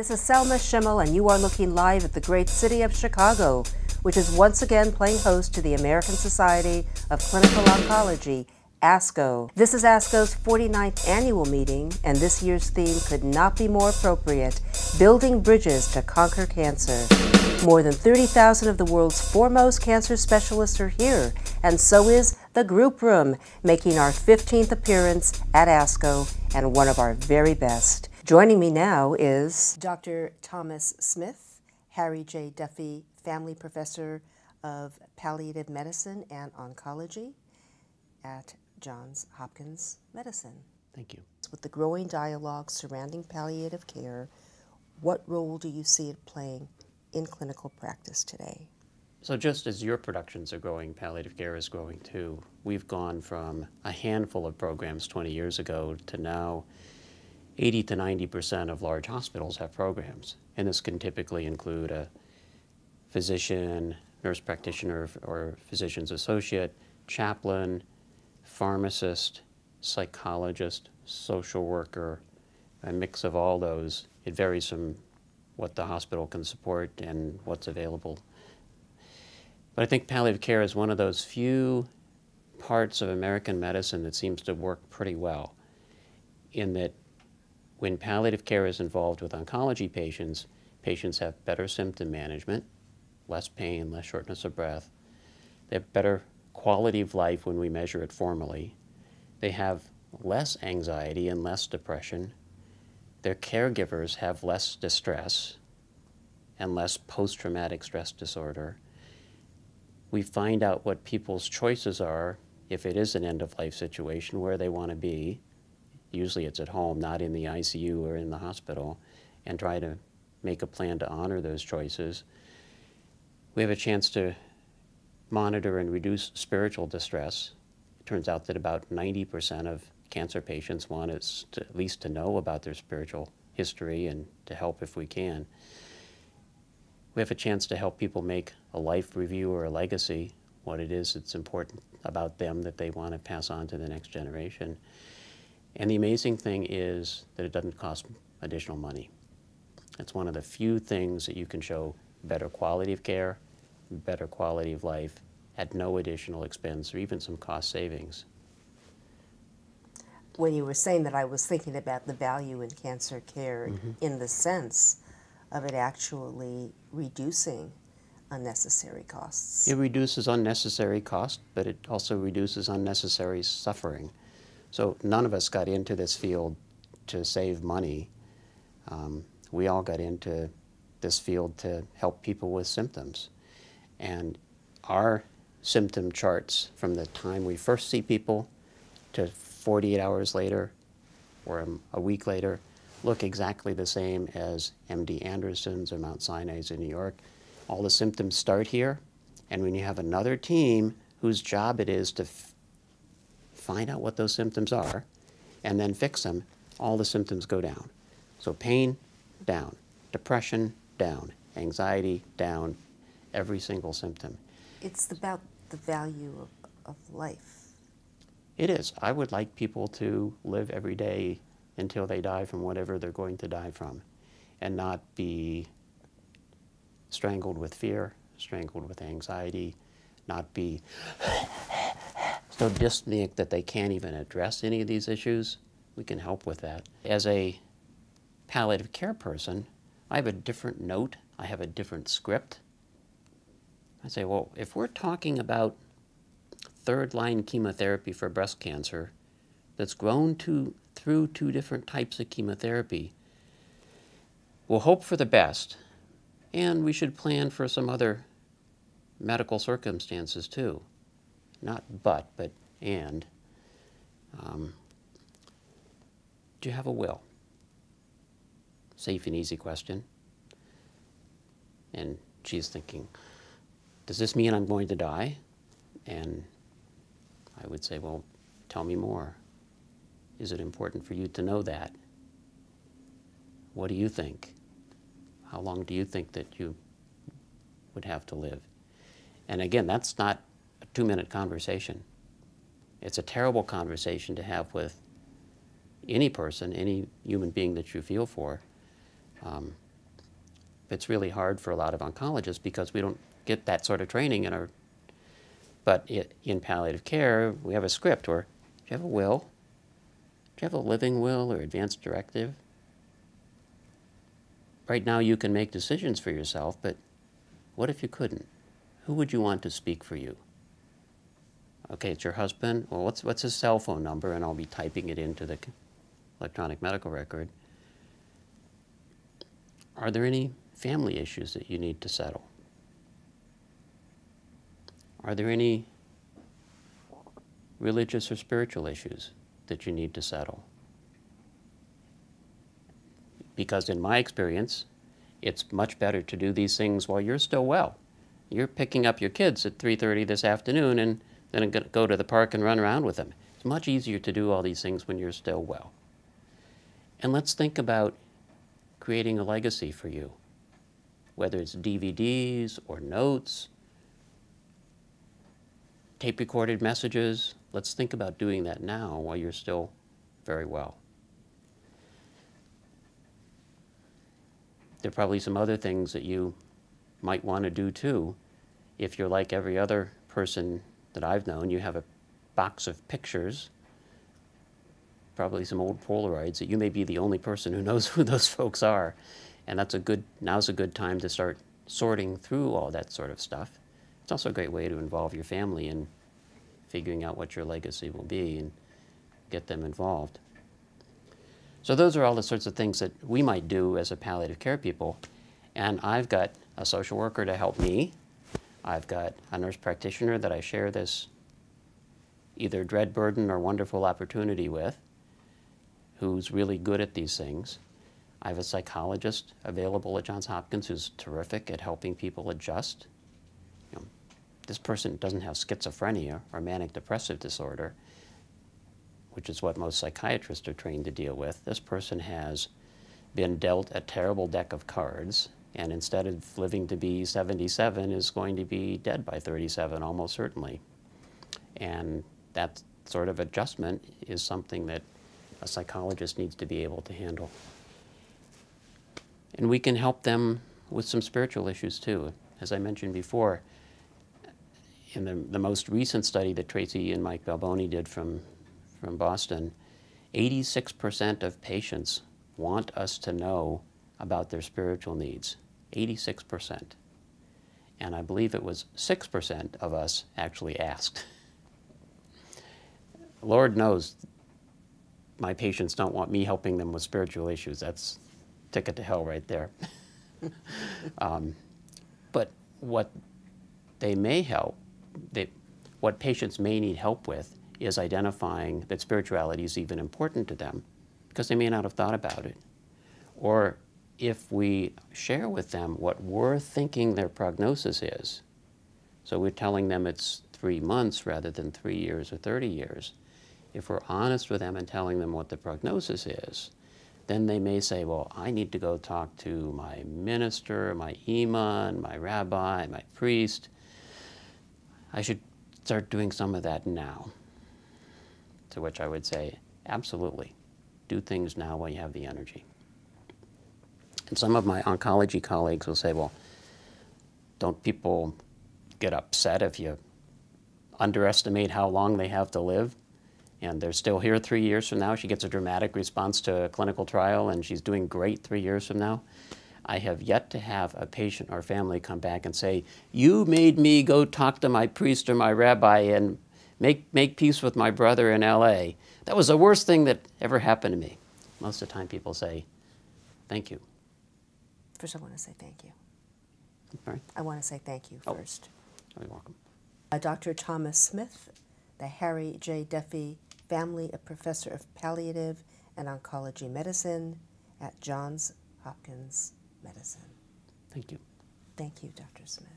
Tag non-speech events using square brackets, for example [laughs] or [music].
This is Selma Schimmel, and you are looking live at the great city of Chicago, which is once again playing host to the American Society of Clinical Oncology, ASCO. This is ASCO's 49th annual meeting, and this year's theme could not be more appropriate Building Bridges to Conquer Cancer. More than 30,000 of the world's foremost cancer specialists are here, and so is the Group Room, making our 15th appearance at ASCO and one of our very best. Joining me now is Dr. Thomas Smith, Harry J. Duffey Family Professor of Palliative Medicine and Oncology at Johns Hopkins Medicine. Thank you. With the growing dialogue surrounding palliative care, what role do you see it playing in clinical practice today? So, just as your productions are growing, palliative care is growing too. We've gone from a handful of programs 20 years ago to now 80 to 90 percent of large hospitals have programs. And this can typically include a physician, nurse practitioner, or physician's associate, chaplain, pharmacist, psychologist, social worker, a mix of all those. It varies from what the hospital can support and what's available. But I think palliative care is one of those few parts of American medicine that seems to work pretty well in that when palliative care is involved with oncology patients, patients have better symptom management, less pain, less shortness of breath. They have better quality of life when we measure it formally. They have less anxiety and less depression. Their caregivers have less distress and less post traumatic stress disorder. We find out what people's choices are if it is an end of life situation, where they want to be. Usually it's at home, not in the ICU or in the hospital, and try to make a plan to honor those choices. We have a chance to monitor and reduce spiritual distress. It turns out that about 90% of cancer patients want us to, at least to know about their spiritual history and to help if we can. We have a chance to help people make a life review or a legacy, what it is that's important about them that they want to pass on to the next generation. And the amazing thing is that it doesn't cost additional money. It's one of the few things that you can show better quality of care, better quality of life at no additional expense or even some cost savings. When you were saying that, I was thinking about the value in cancer care mm -hmm. in the sense of it actually reducing unnecessary costs. It reduces unnecessary cost, but it also reduces unnecessary suffering. So none of us got into this field to save money. Um, we all got into this field to help people with symptoms. And our symptom charts from the time we first see people to 48 hours later or a, week later look exactly the same as MD Anderson's or Mount Sinai's in New York. All the symptoms start here, and when you have another team whose job it is to find out what those symptoms are and then fix them, all the symptoms go down. So pain, down. Depression, down. Anxiety, down. Every single symptom. It's about the value of, of life. It is. I would like people to live every day until they die from whatever they're going to die from and not be strangled with fear, strangled with anxiety, not be so dyspneic that they can't even address any of these issues. We can help with that. As a palliative care person, I have a different note, I have a different script. I say, well, if we're talking about third line chemotherapy for breast cancer that's grown to through two different types of chemotherapy. We'll hope for the best, and we should plan for some other medical circumstances too. Not but, but and. Um, do you have a will? Safe and easy question. And she's thinking, does this mean I'm going to die? And I would say, well, tell me more. Is it important for you to know that? What do you think? How long do you think that you would have to live? And again, that's not a two minute conversation. It's a terrible conversation to have with any person, any human being that you feel for. Um, It's really hard for a lot of oncologists because we don't get that sort of training in our. But it, in palliative care, we have a script or do you have a will? Do you have a living will or advance directive? Right now, you can make decisions for yourself, but what if you couldn't? Who would you want to speak for you? Okay, it's your husband. Well, what's, what's his cell phone number? And I'll be typing it into the electronic medical record. Are there any family issues that you need to settle? Are there any religious or spiritual issues that you need to settle? Because in my experience, it's much better to do these things while you're still well. You're picking up your kids at 3:30 this afternoon and then go to the park and run around with them. It's much easier to do all these things when you're still well. And let's think about creating a legacy for you, whether it's DVDs or notes, tape recorded messages. Let's think about doing that now while you're still very well. There are probably some other things that you might want to do too. If you're like every other person that I've known, you have a box of pictures, probably some old Polaroids that you may be the only person who knows [laughs] who those folks are. And that's a good, now's a good time to start sorting through all that sort of stuff. It's also a great way to involve your family in figuring out what your legacy will be and get them involved. So those are all the sorts of things that we might do as a palliative care people. And I've got a social worker to help me. I've got a nurse practitioner that I share this either dread burden or wonderful opportunity with, who's really good at these things. I have a psychologist available at Johns Hopkins who's terrific at helping people adjust. You know, this person doesn't have schizophrenia or manic depressive disorder which is what most psychiatrists are trained to deal with. This person has been dealt a terrible deck of cards, and instead of living to be 77, is going to be dead by 37, almost certainly. And that sort of adjustment is something that a psychologist needs to be able to handle. And we can help them with some spiritual issues too. As I mentioned before, in the, the most recent study that Tracy and Mike Balboni did from from Boston, 86% of patients want us to know about their spiritual needs. 86%. And I believe it was 6% of us actually asked. Lord knows my patients don't want me helping them with spiritual issues. That's ticket to hell right there. [laughs] um, but what they may help, they, what patients may need help with is identifying that spirituality is even important to them because they may not have thought about it. Or if we share with them what we're thinking their prognosis is, so we're telling them it's three months rather than three years or 30 years, if we're honest with them and telling them what the prognosis is, then they may say, well, I need to go talk to my minister, my imam, my rabbi, my priest. I should start doing some of that now. To which I would say, absolutely. Do things now while you have the energy. And some of my oncology colleagues will say, well, don't people get upset if you underestimate how long they have to live? And they're still here three years from now. She gets a dramatic response to a clinical trial and she's doing great three years from now. I have yet to have a patient or family come back and say, You made me go talk to my priest or my rabbi and make, make peace with my brother in LA. That was the worst thing that ever happened to me. Most of the time, people say, Thank you. First, I want to say thank you. I want to say thank you Oh. first. You're welcome. Uh, Dr. Thomas Smith, the Harry J. Duffey Family of Professor of Palliative and Oncology Medicine at Johns Hopkins Medicine. Thank you. Thank you, Dr. Smith.